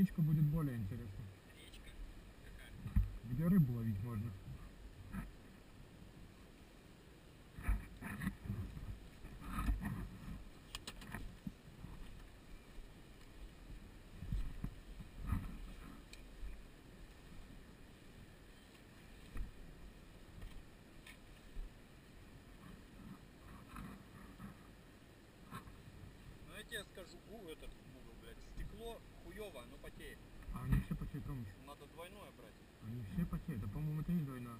Речка будет более интересна. Речка. Какая? Где рыбу ловить можно. Ну я скажу, гу этот Google, блядь, стекло хуёво, оно потеет. А они все потеют, Ромыч. Надо двойное брать. Они все потеют. А по-моему это не двойна.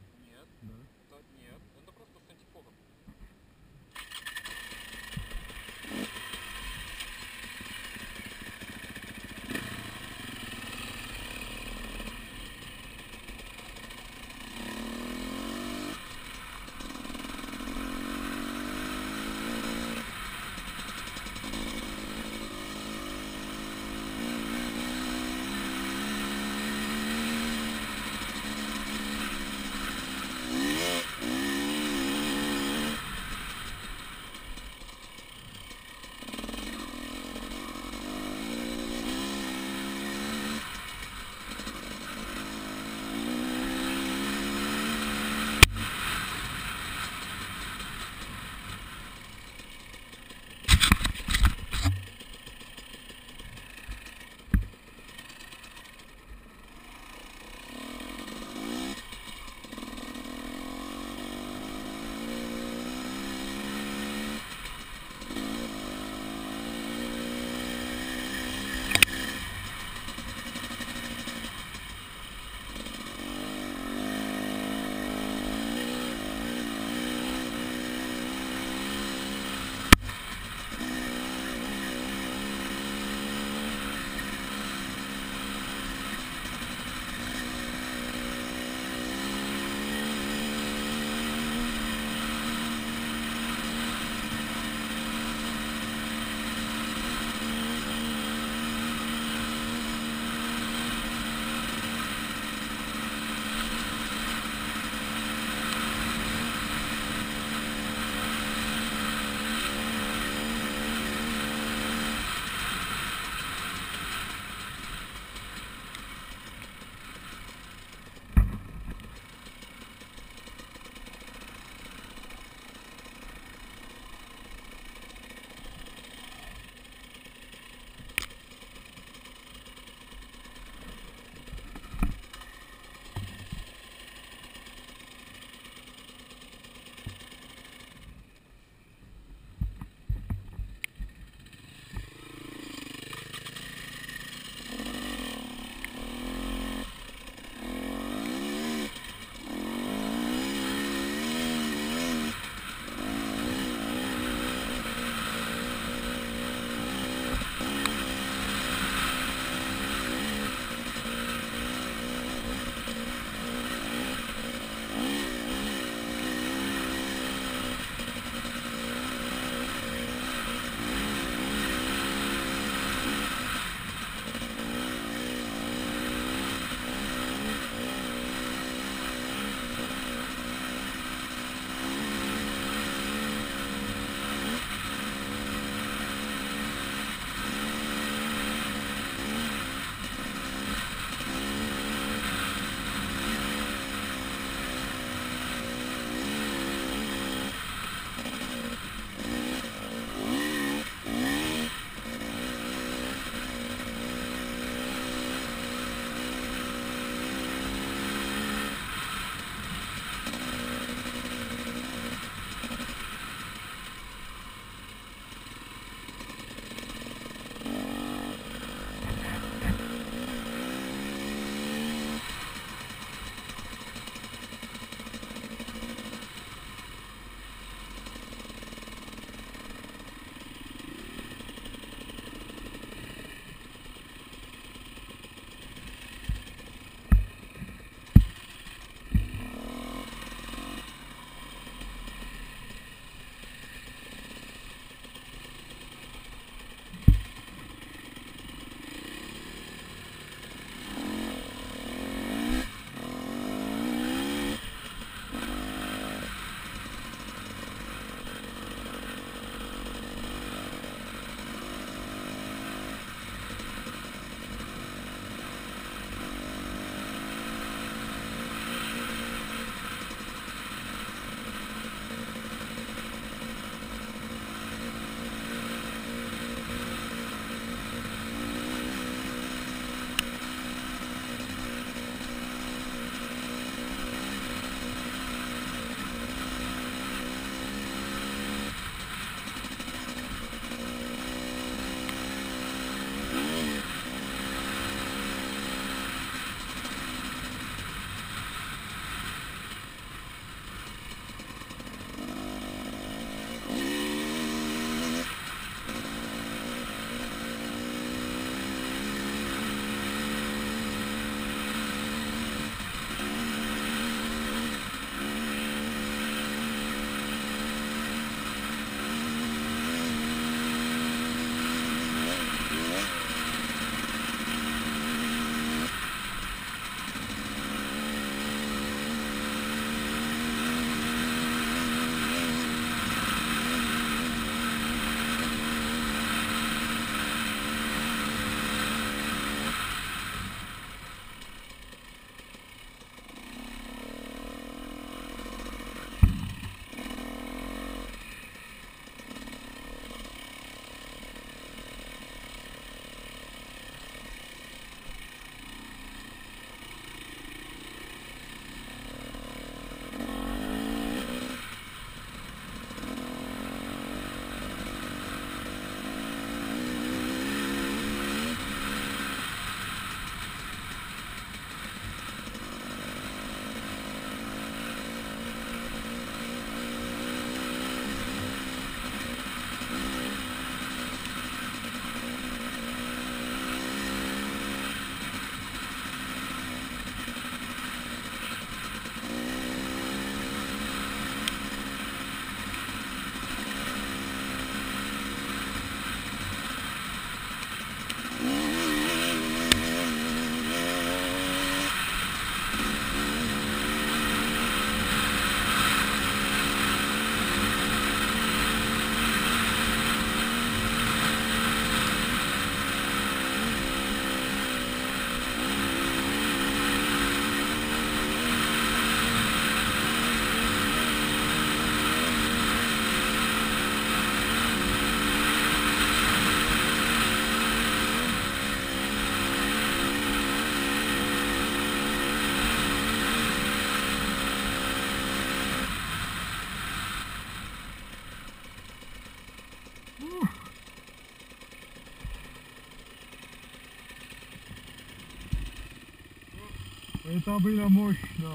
Это было мощно.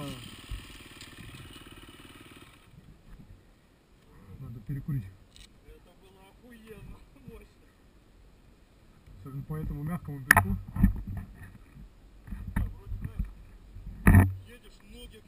Надо перекурить. Это было охуенно мощно. Особенно по этому мягкому берегу. Да, вроде, знаешь, едешь, ноги